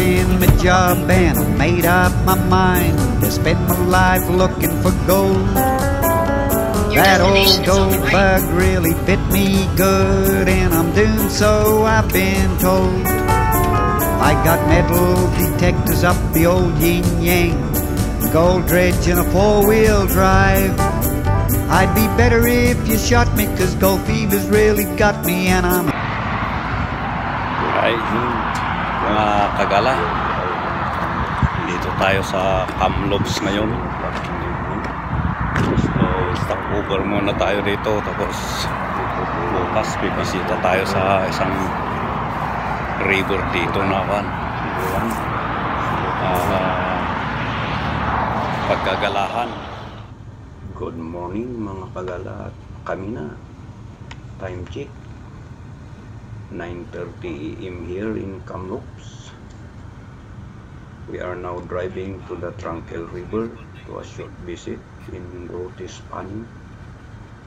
in my job and I made up my mind to spend my life looking for gold. Your That old gold the right. bug really bit me good, and I'm doomed, so I've been told. I got metal detectors up the old yin yang, gold dredge and a four wheel drive. I'd be better if you shot me, cause gold fever's really got me, and I'm Ay, hmm. Mga kagala. Dito tayo sa Kamloops ngayon. So, stop over muna tayo dito. Tapos, bukas bibisita tayo sa isang river dito na kan. Ah, pagkagalahan. Good morning mga kagala. Kami na. Time check. 9.30 am here in Kamloops. We are now driving to the Tranquille River to a short visit in Rotis Pani.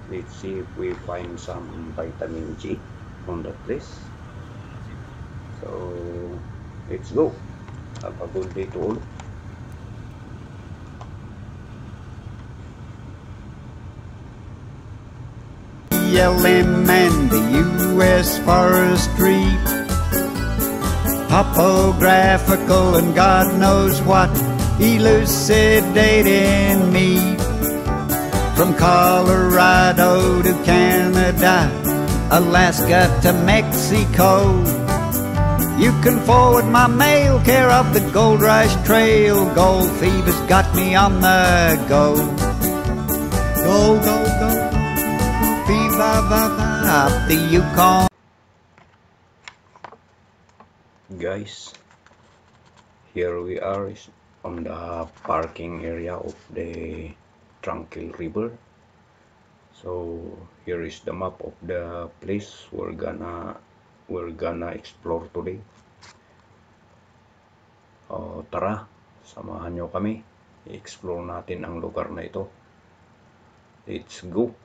Let's see if we find some vitamin G on the place. So, let's go. Have a good day to all. BLM and the U.S. Forestry. Topographical and God knows what elucidating me. From Colorado to Canada, Alaska to Mexico. You can forward my mail, care of the Gold Rush Trail. Gold fever's got me on the go. Go, go, go, fever, va, va, up the Yukon. guys here we are on the parking area of the Tranquil River. So here is the map of the place we're gonna we're gonna explore today. Oh, tara samahan nyo kami. I-explore natin ang lugar na ito. Let's go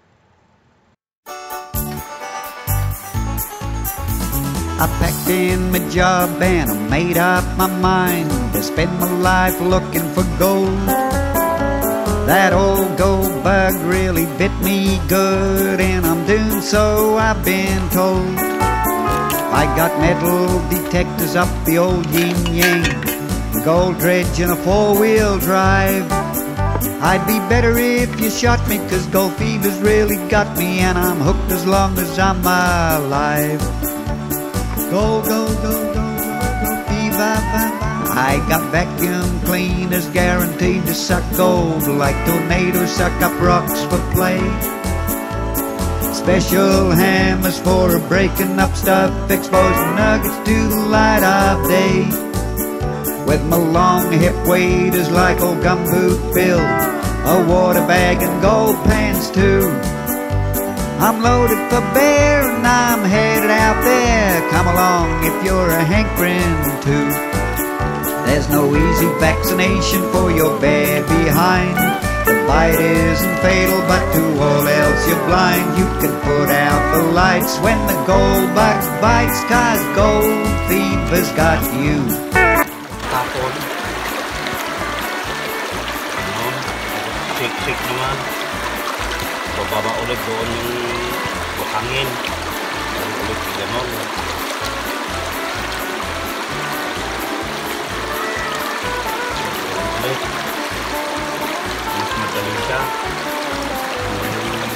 I packed in my job and I made up my mind to spend my life looking for gold. That old gold bug really bit me good, and I'm doomed, so I've been told. I got metal detectors up the old yin yang, gold dredge and a four wheel drive. I'd be better if you shot me, cause gold fever's really got me, and I'm hooked as long as I'm alive. Go, go, go, go, go, va. I got vacuum cleaners guaranteed to suck gold like tornadoes suck up rocks for play. Special hammers for breaking up stuff, exposing nuggets to the light of day. With my long hip waders like old gumboot Bill, a water bag and gold pants too. I'm loaded for bear and I'm headed out there. Come along if you're a hankering too. There's no easy vaccination for your bear behind. The bite isn't fatal, but to all else you're blind. You can put out the lights when the gold bug bites, cause gold fever's got you. Ano? Check-check naman. Bababa ulit doon yung buhangin. Doon ulit. Doon ulit. Mas madali siya. Hmm.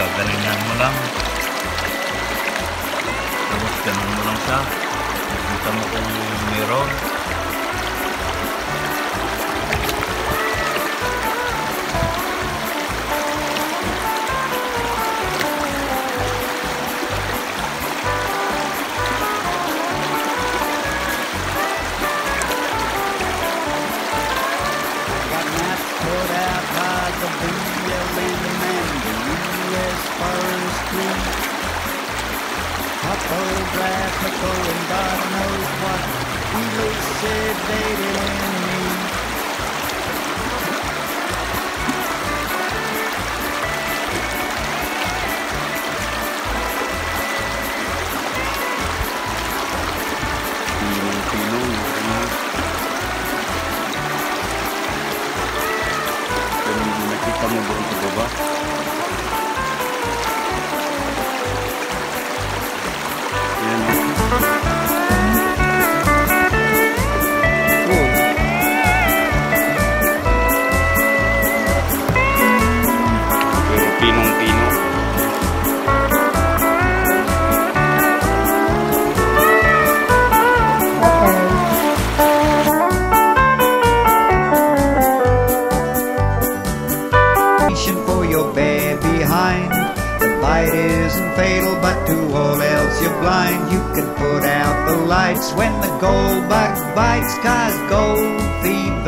Gagalingan mo lang. Tapos ganun mo lang siya.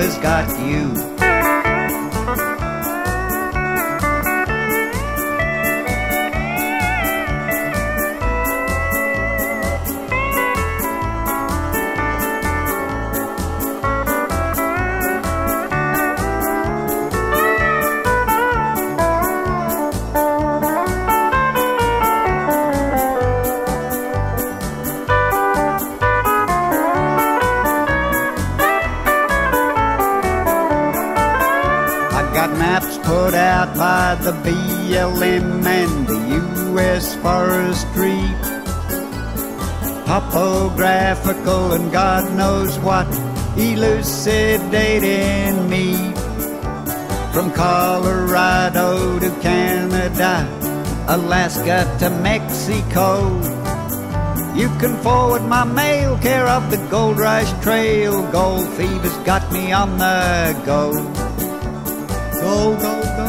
Fever's got you. Put out by the BLM and the U.S. Forestry. Topographical and God knows what elucidating me. From Colorado to Canada, Alaska to Mexico. You can forward my mail, care of the Gold Rush Trail. Gold fever's got me on the go. Go, go, go.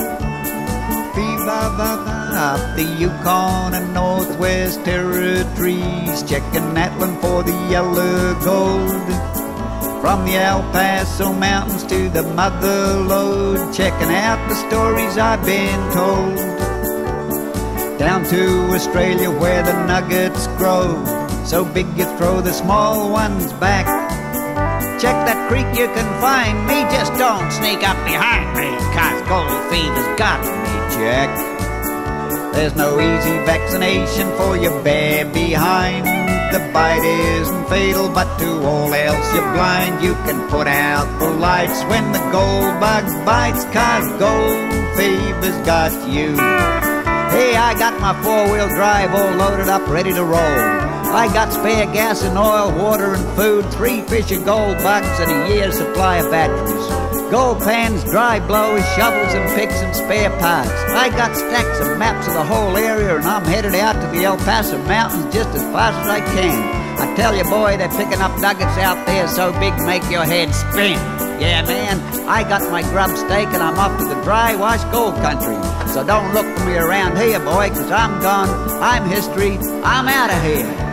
Fever, ba, ba. Up the Yukon and Northwest Territories. Checking one for the yellow gold. From the El Paso Mountains to the Mother Lode. Checking out the stories I've been told down to Australia where the nuggets grow. So big you throw the small ones back. Check that creek, you can find me. Just don't sneak up behind me, cause gold fever's got me, Jack. There's no easy vaccination for your bear behind. The bite isn't fatal, but to all else you're blind. You can put out the lights when the gold bug bites, cause gold fever's got you. Hey, I got my four-wheel drive all loaded up, ready to roll. I got spare gas and oil, water and food, three fish and gold bugs, and a year's supply of batteries. Gold pans, dry blows, shovels and picks and spare parts. I got stacks of maps of the whole area, and I'm headed out to the El Paso Mountains just as fast as I can. I tell you, boy, they're picking up nuggets out there so big make your head spin. Yeah, man, I got my grub steak and I'm off to the dry wash gold country. So don't look for me around here, boy, cause I'm gone. I'm history. I'm out of here.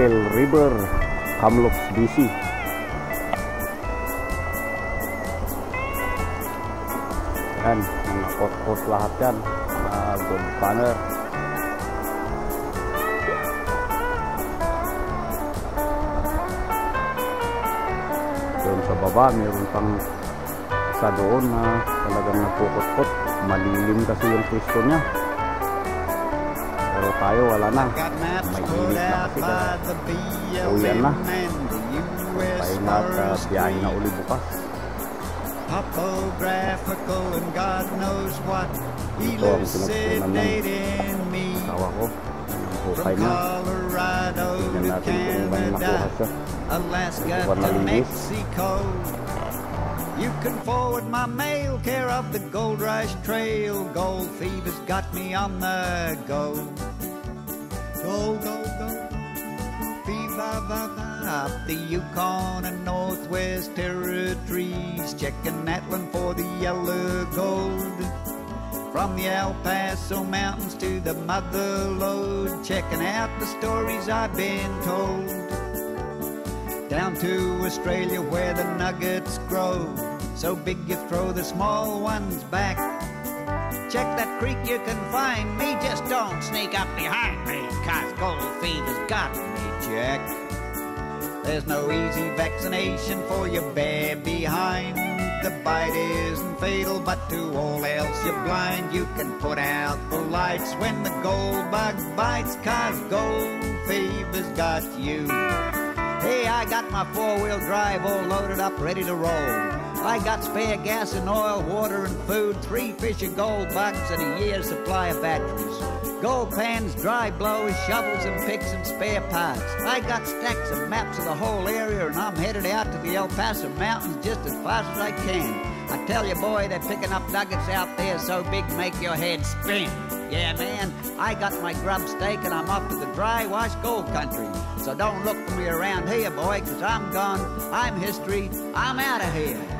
Trunkel River, Kamloops, BC. Yan, mga pot-pot lahat yan. Mga good panner. Doon sa baba, mayroon pang isa doon na talagang nagpukot-pot. Malilim kasi yung pwesto. Pero tayo, wala na. May init na kasi kaya uwian na. Pahinga at uh, biyahe na uli bukas. Topographical and God knows what elucidating me Tawa ko. Hukay from na. Colorado Tignan to natin kung may nakuha Canada, siya. Alaska to? Mexico. You can forward my mail care of the Gold Rush Trail. Gold fever's got me on the go. Go, go, go. Fever, va, va. Up the Yukon and Northwest Territories. Checking one for the yellow gold. From the El Paso Mountains to the Mother Lode, checking out the stories I've been told. Down to Australia where the nuggets grow, so big you throw the small ones back. Check that creek, you can find me, just don't sneak up behind me, cause gold fever's got me, Jack. There's no easy vaccination for your bad behind. The bite isn't fatal, but to all else you're blind. You can put out the lights when the gold bug bites, cause gold fever's got you. Hey, I got my four-wheel drive all loaded up, ready to roll. I got spare gas and oil, water and food, three fish gold bugs, and a year's supply of batteries. Gold pans, dry blows, shovels and picks and spare parts. I got stacks of maps of the whole area, and I'm headed out to the El Paso Mountains just as fast as I can. I tell you, boy, they're picking up nuggets out there so big make your head spin. Yeah, man, I got my grub steak and I'm off to the dry wash gold country. So don't look for me around here, boy, cause I'm gone. I'm history. I'm out of here.